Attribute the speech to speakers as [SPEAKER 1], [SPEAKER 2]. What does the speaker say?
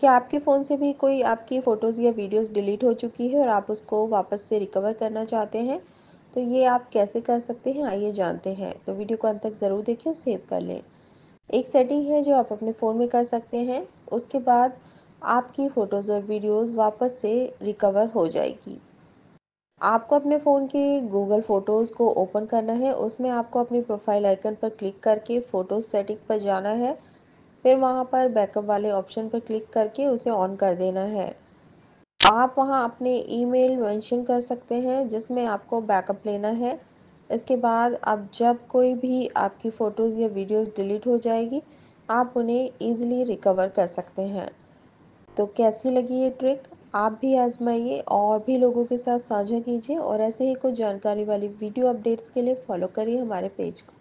[SPEAKER 1] क्या आपके फ़ोन से भी कोई आपकी फ़ोटोज़ या वीडियोज़ डिलीट हो चुकी है और आप उसको वापस से रिकवर करना चाहते हैं? तो ये आप कैसे कर सकते हैं? आइए जानते हैं। तो वीडियो को अंत तक ज़रूर देखें सेव कर लें। एक सेटिंग है जो आप अपने फ़ोन में कर सकते हैं। उसके बाद आपकी फ़ोटोज़ और वीडियोज़ वापस से रिकवर हो जाएगी। आपको अपने फ़ोन के गूगल फ़ोटोज़ को ओपन करना है। उसमें आपको अपनी प्रोफ़ाइल आइकन पर क्लिक करके फ़ोटोज़ सेटिंग पर जाना है। फिर वहाँ पर बैकअप वाले ऑप्शन पर क्लिक करके उसे ऑन कर देना है। आप वहाँ अपने ईमेल मेंशन कर सकते हैं जिसमें आपको बैकअप लेना है। इसके बाद अब जब कोई भी आपकी फ़ोटोज़ या वीडियोज़ डिलीट हो जाएगी, आप उन्हें ईज़िली रिकवर कर सकते हैं। तो कैसी लगी ये ट्रिक आप भी आजमाइए और भी लोगों के साथ साझा कीजिए और ऐसे ही कुछ जानकारी वाली वीडियो अपडेट्स के लिए फॉलो करिए हमारे पेज को।